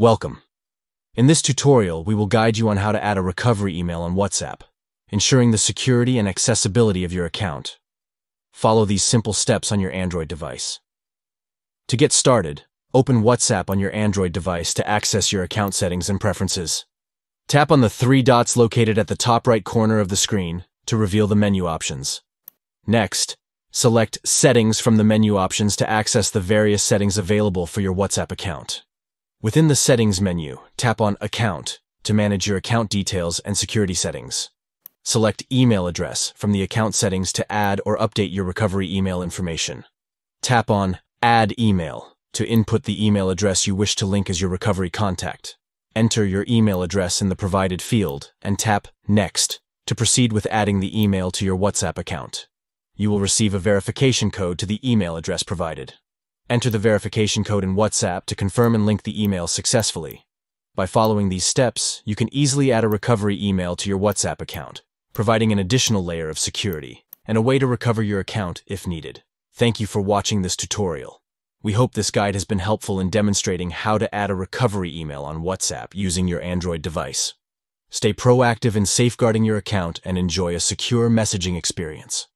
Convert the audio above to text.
Welcome. In this tutorial, we will guide you on how to add a recovery email on WhatsApp, ensuring the security and accessibility of your account. Follow these simple steps on your Android device. To get started, open WhatsApp on your Android device to access your account settings and preferences. Tap on the three dots located at the top right corner of the screen to reveal the menu options. Next, select Settings from the menu options to access the various settings available for your WhatsApp account. Within the Settings menu, tap on Account to manage your account details and security settings. Select Email Address from the account settings to add or update your recovery email information. Tap on Add Email to input the email address you wish to link as your recovery contact. Enter your email address in the provided field and tap Next to proceed with adding the email to your WhatsApp account. You will receive a verification code to the email address provided. Enter the verification code in WhatsApp to confirm and link the email successfully. By following these steps, you can easily add a recovery email to your WhatsApp account, providing an additional layer of security and a way to recover your account if needed. Thank you for watching this tutorial. We hope this guide has been helpful in demonstrating how to add a recovery email on WhatsApp using your Android device. Stay proactive in safeguarding your account and enjoy a secure messaging experience.